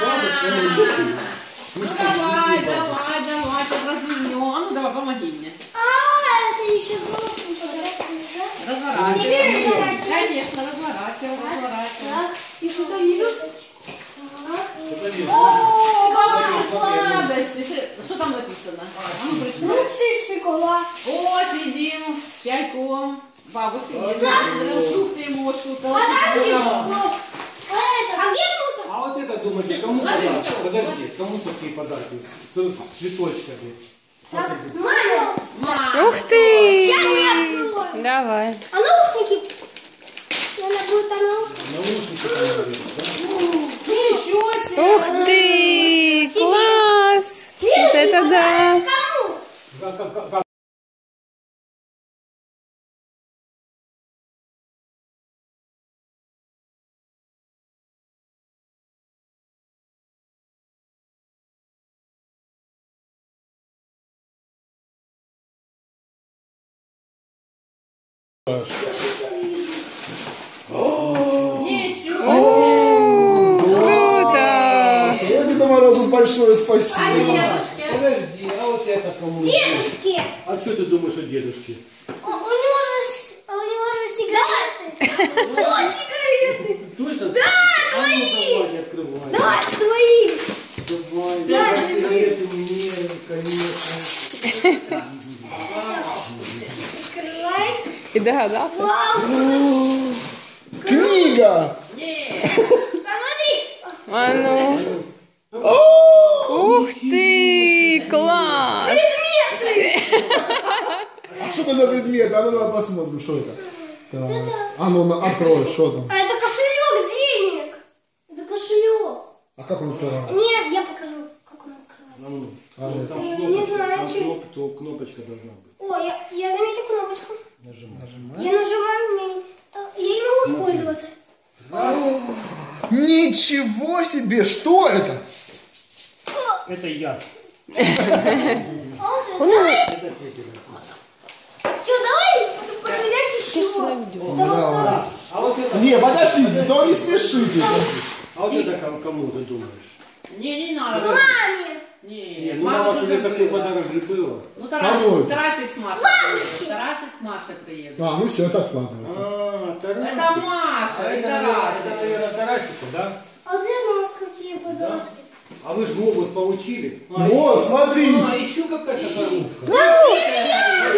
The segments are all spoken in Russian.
Ну давай, давай, давай, сейчас развернем. А ну давай, помоги мне. А, это еще головку? Разворачивай. Конечно, разворачивай, разворачивай. И что-то вижу. О, коробка сладости. Что- там написано? А ну Ну прочитай. ты шоколад. О, сидим с чайком. Бабушка где-то шутки ему что-то. Подарки. Да. Вот. А где это, думаете, кому подарки? Подожди, кому такие подарки? С цветочками. Так, мама. Мама. Ух ты! Сейчас я открою. Давай. А наушники? Наверное, будет там наушники. Наушники там есть, да? Ничего себе. Ух ты! Класс! Вот это да! Кому? Круто! Сегодня Деду Морозу большое А спасибо. дедушке? Подожди, а вот это кому? Дедушки. А что ты думаешь о дедушке? У, у него же, с- у него же сигареты. Да, сигареты. Точно? Да, а ну, давай, открывай. Да, твои. Давай, Да, давай, держи. сигареты мне, конечно. Открывай. И догадался? Вау. Книга! Нет. Посмотри. А ну. Ух ты! Класс! А что это за предмет? А ну давай посмотрим, что это. Так. А ну на- открой, что там. А это кошелек денег. Это кошелек. А как он открывается? Нет, я покажу, как он открывается. А ну, А, ну, там Не знаю, там чё- кноп- то кнопочка должна быть. О, я, я заметил кнопочку. Нажимай. Я нажимаю, у меня- э, я не могу пользоваться. Ничего себе! Что это? Это я. Все, давай проверять еще. Осталось? А вот это, Не, подожди, то не смешите. а вот это кому ты думаешь? Не, не надо. Маме. Не, Не, ну мама мама же же уже такой была. подарок же было. Ну, Тарасик, это? Тарасик с Машей приедет. Тарасик с Машей приедет. А, ну все, это откладывается. А, Тарасик. Это Маша А и это, наверное, это, Тарасик. наверное, Тарасику, да? А где у нас какие подарки? А вы же вот получили. А, Вот, еще- смотри. А, еще какая-то коробка. Да Да,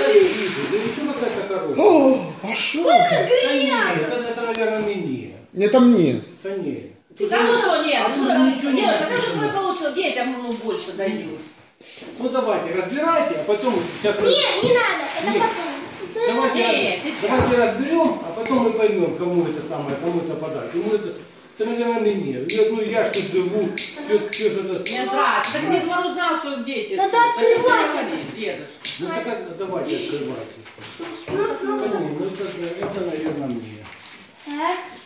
еще какая-то коробка. О, а что это? Да нет, это, это, наверное, мне. Это мне. Да нет. Да ну что, нет, А ну, ничего не девушка, ты же свой получил, детям ну, больше дают. Ну давайте, разбирайте, а потом сейчас... Не, не надо, это потом. Давайте, Не, раз- сейчас. давайте разберем, а потом мы поймем, кому это самое, кому это подарок. Ему это, это наверное, мне. Я, ну, я ж тут живу, что, что же это... Не, здрасте. Так Дед Мороз знал, что дети. Надо ты открывать. дедушка? Ну так давайте открывайте. Ну, ну, не, ну это, это, наверное, мне. так.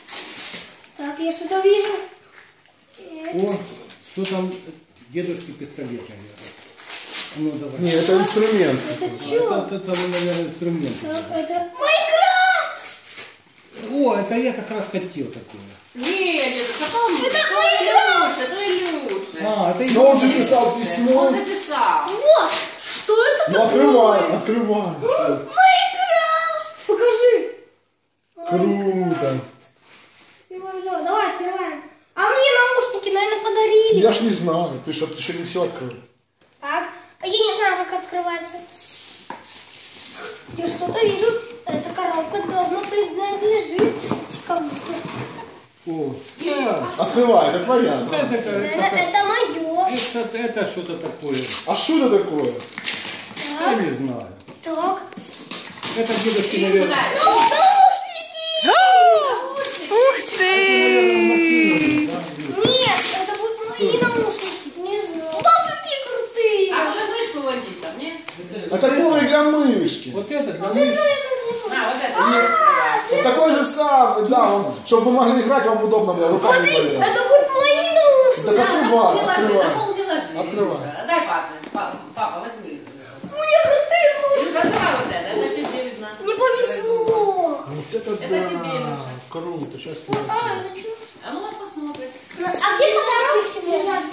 Так, я что-то вижу. О, что там дедушки пистолет, наверное. Ну давай. Не, это инструмент. Это Это, что? это, там, наверное, инструмент. Так, это Майнкрафт! О, это я как раз хотел такое. Не, дедушка, помни, это Илюша, это Илюша. А, это Но он же писал письмо. Он написал. Вот! Что это Ну такое? открывай, открывай. Майнкрафт! Покажи! Круто. Всё, Давай, открываем. А мне наушники, наверное, подарили. Я ж не знаю, ты еще не все открыл. Так, а я не знаю, как открывается. Я что-то вижу. Эта коробка давно принадлежит кому-то. О, да. Открывай, это твоя. Это, это, Это, это, это мое. это, это что-то такое. А что это такое? Я Так, не знаю. так. Это Илюша, наверное. Ну, наушники! Ух ты! Нет, это будут мои наушники. Не знаю. Вау, какие крутые! А уже мышку водить там, нет? Это для мышки. Вот это для Вот мыши. это, наверное, не буду. А, вот это. Вот такой же самый, да, он, чтобы вы могли играть, вам удобно было руками Смотри, это будут мои наушники. Так открывай, открывай. Открывай. Илюша. Дай папе. Папа, папа, возьми. У меня крутые наушники. Вот это. Это тебе видно. Не повезло. Вот это Это да, тебе, Леша. круто, сейчас А, ну что? А ну вот посмотришь. А где подарки лежат?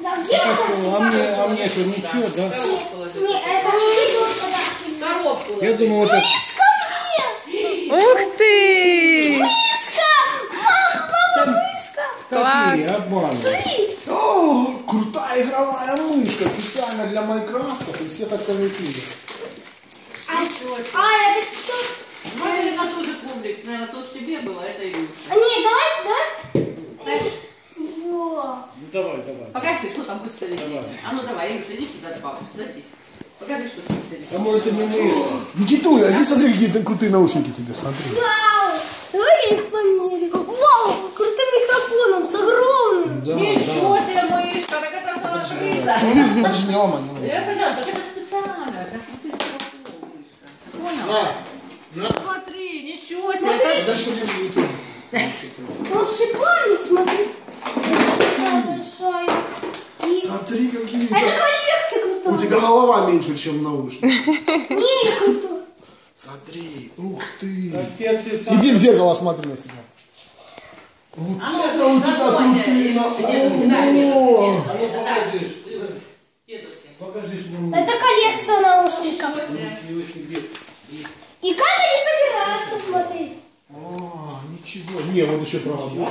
Ну, а мне, а мне что, ничего, да? Я думал, это... Мишка мне! Ух ты! Мишка! Мама, мама, мышка! Такие, обман. О, крутая игровая мышка, специально для Майнкрафта и всех остальных игр. А, а, это что? Наверное, тоже кублик. Наверное, то, что тебе было, это Илюша. А, Не, давай, давай. Во. Ну, давай, давай. Покажи, что там будет середине. Давай. А ну давай, Илюша, иди сюда, бабушка, садись. Покажи, что там в А может, это не мышка? Никитуля, иди смотри, какие там крутые наушники тебе, смотри. Вау! Давай я их померю. Вау! Крутым микрофоном, с огромным. Да, Ничего себе, мышка, так это сама крыса. Пожмем они. Это да, так это специально. Это. Понял? На, на. Смотри, ничего себе. это- Даже почему не. Он шикарный, смотри. Большая. И- Смотри, какие Это У крутая. Тебя голова меньше, чем наушник. Не, я крутой. Смотри, ух ты. Иди в зеркало, смотри на себя. Вот А ну, это у тебя крутые наушники. А. Это коллекция наушников. И как они собираются, смотри. А, ничего. Не, вот еще проводок.